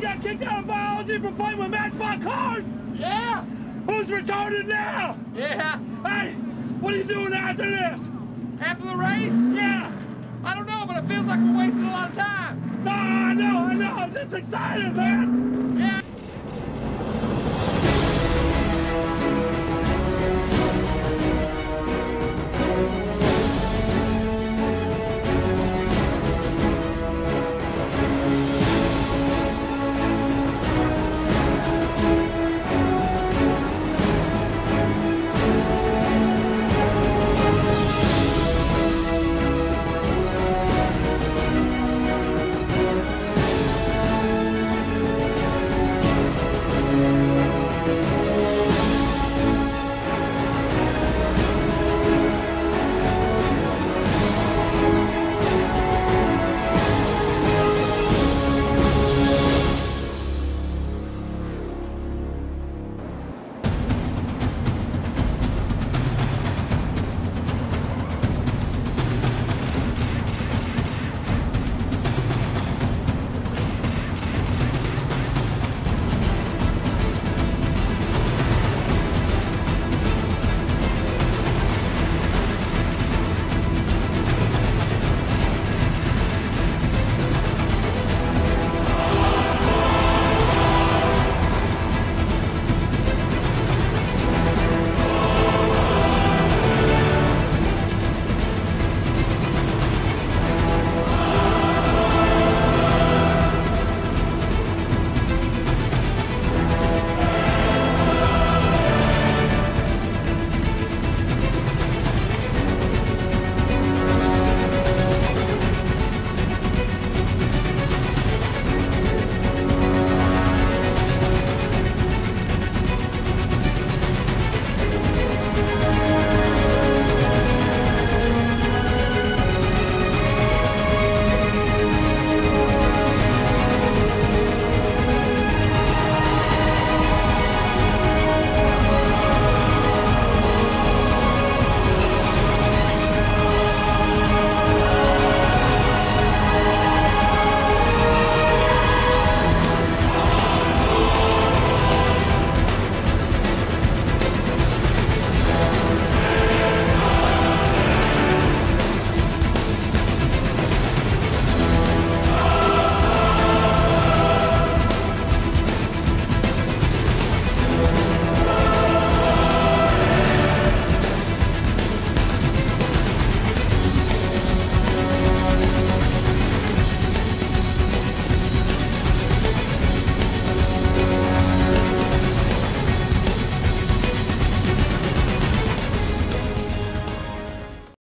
got kicked out of biology for playing with matchbox cars? Yeah. Who's retarded now? Yeah. Hey, what are you doing after this? After the race? Yeah. I don't know, but it feels like we're wasting a lot of time. No, I know, I know. I'm just excited, man. Yeah.